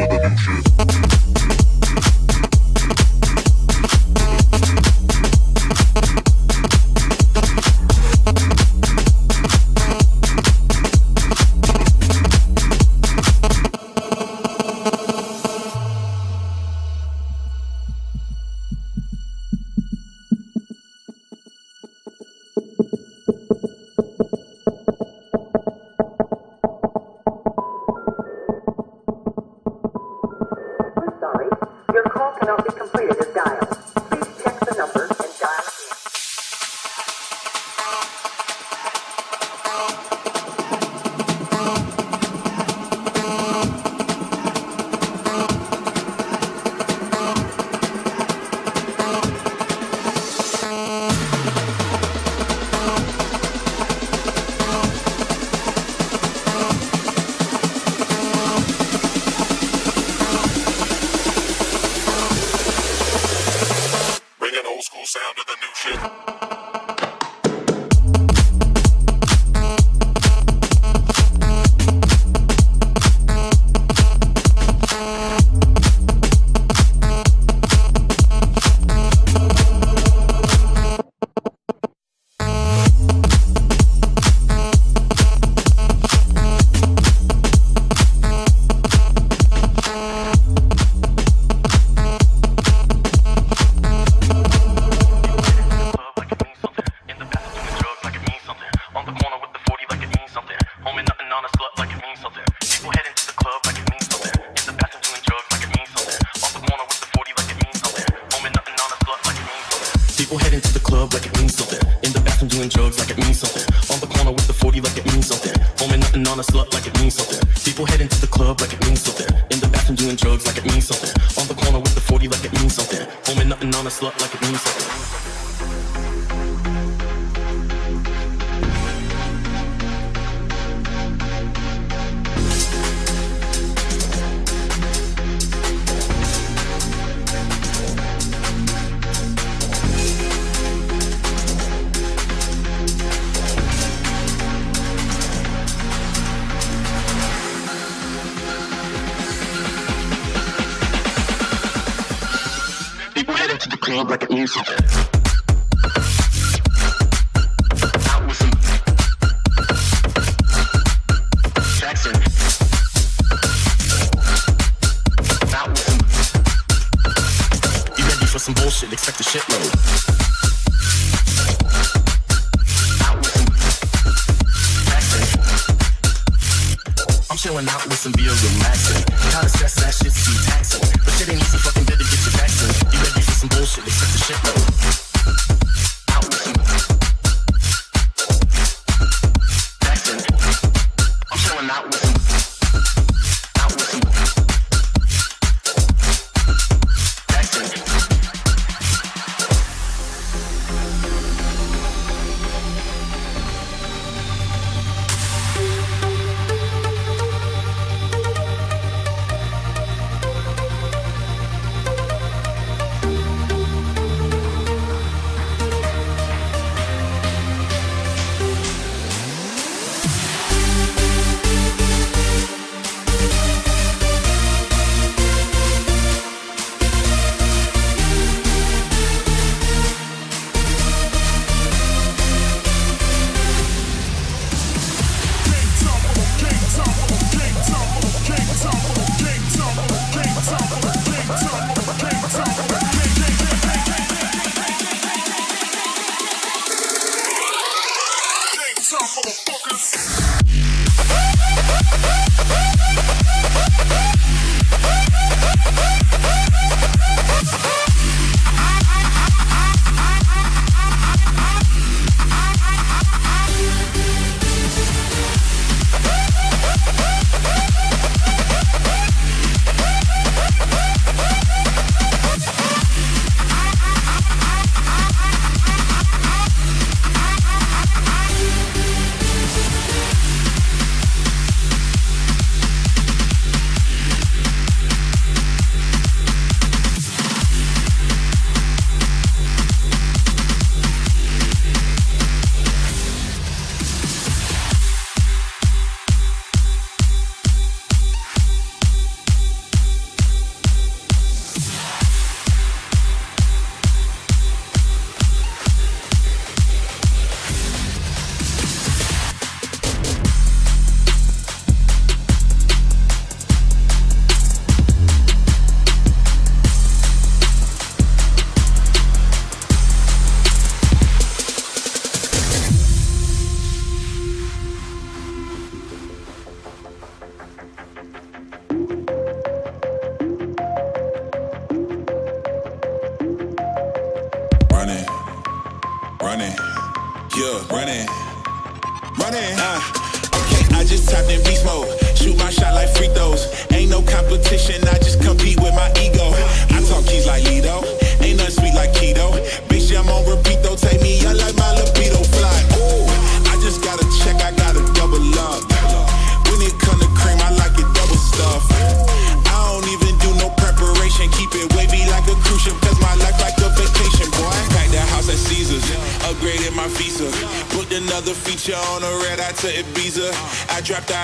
out of the new shit. will be completed. People heading to the club like it means something. In the bathroom doing drugs like it means something. On the corner with the 40 like it means something. Homie nothing on a slut like it means something. People heading to the club like it means something. In the bathroom doing drugs like it means something. On the corner with the 40 like it means something. Homie nothing on a slut like it means something. shit, expect a shitload. chilling out with some beer relaxing. Kinda stress that shit's too taxing. But shit ain't easy fucking bit to get your vaccine. You ready for some bullshit, expect the shit though. Out. Back then. I'm chilling out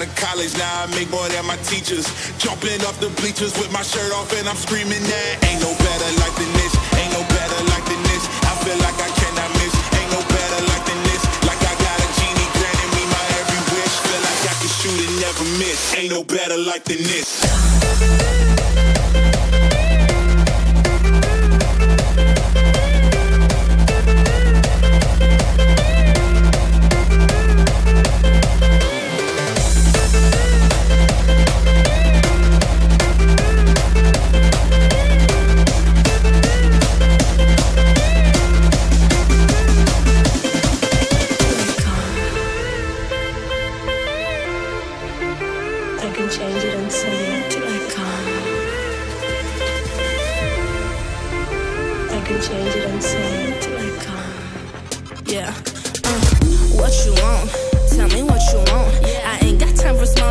out of college, now I make more than my teachers. Jumping off the bleachers with my shirt off and I'm screaming that ain't no better like than this. ain't no better like than this. I feel like I cannot miss, ain't no better like than this. Like I got a genie granting me my every wish, feel like I can shoot and never miss. Ain't no better like than this.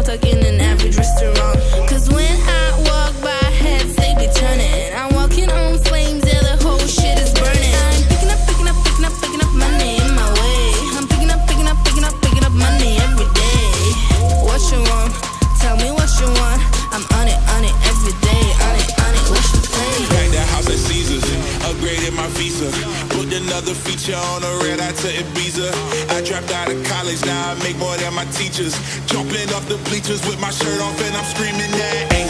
stuck in college, now I make more than my teachers. Jumping off the bleachers with my shirt off and I'm screaming that.